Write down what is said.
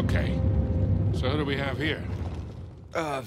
Okay. So who do we have here? Uh,